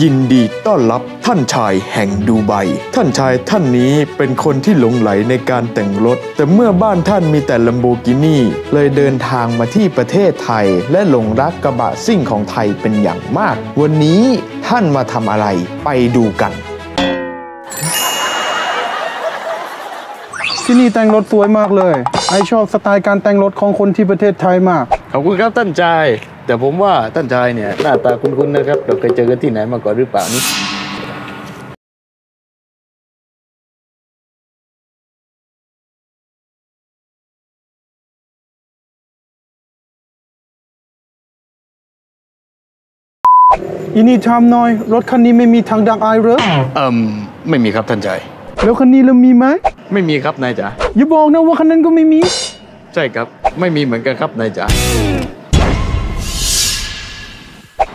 ยินดีต้อนรับท่านชายแห่งดูไบ ท่านชายท่านนี้เป็นคนที่หลงไหลในการแต่งรถ แต่เมื่อบ้านท่านมีแต่ลัมโบกินีเลยเดินทางมาที่ประเทศไทย และหลงรักกระบะซิ่งของไทยเป็นอย่างมาก วันนี้ท่านมาทำอะไรไปดูกันที่นี่แต่งรถสวยมากเลย ไอชอบสไตล์การแต่งรถของคนที่ประเทศไทยมาก ขอบคุณครับท่านชาย แต่ผมว่าท่านชายเนี่ยหน้าตาคุ้นๆนะครับ เราเคยเจอกันที่ไหนมาก่อนหรือเปล่านี่อีนี่ทำหน่อย รถคันนี้ไม่มีทางดังไอเหรอเอิมไม่มีครับท่านชายแล้วคันนี้เรามีไหมไม่มีครับนายจ๋าอย่าบอกนะว่าคันนั้นก็ไม่มี ใช่ครับ ไม่มีเหมือนกันครับนายจ๋า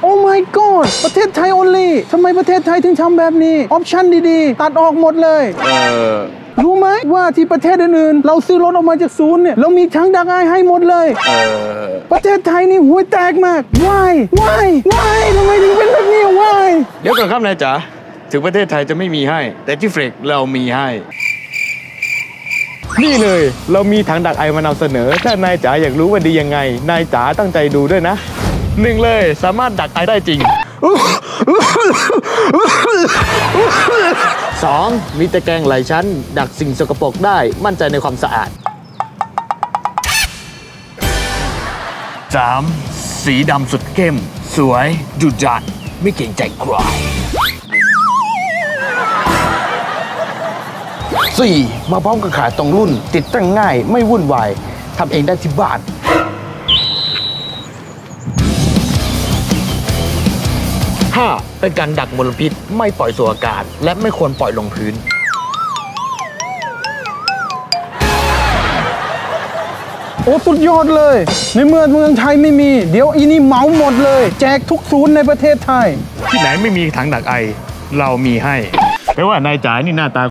โอ้ my god ประเทศไทย only ทำไมประเทศไทยถึงทำแบบนี้ ออปชั่นดีๆ ตัดออกหมดเลย เออ รู้ไหมว่าที่ประเทศอื่นๆ เราซื้อรถออกมาจากศูนย์เนี่ย เรามีทั้งดักไอให้หมดเลย เออ ประเทศไทยนี่หัวยแตกมาก why why why ทำไมถึงเป็นแบบนี้ why เดี๋ยวก่อนครับนายจ๋าถึงประเทศไทยจะไม่มีให้ แต่ที่เฟรกเรามีให้ นี่เลย เรามีถังดักไอมานำเสนอ ถ้านายจ๋าอยากรู้ว่าดียังไง นายจ๋าตั้งใจดูด้วยนะหนึ่งเลยสามารถดักไอได้จริงสองมีตะแกรงหลายชั้น ดักสิ่งสกปรกได้มั่นใจในความสะอาด 3. สีดำสุดเข้ม สวยจุดจัดไม่เกรงใจใคร 4. มาพร้อมกับขาตรงรุ่น ติดตั้งง่ายไม่วุ่นวายทำเองได้ที่บ้าน 5. เป็นการดักมลพิษไม่ปล่อยสู่อากาศ และไม่ควรปล่อยลงพื้น โอ้สุดยอดเลย ในเมื่อเมืองไทยไม่มี เดี๋ยวอีนี่เหมาหมดเลย แจกทุกศูนย์ในประเทศไทย ที่ไหนไม่มีถังดักไอ เรามีให้แต่ว่านายจ๋านี่หน้าตา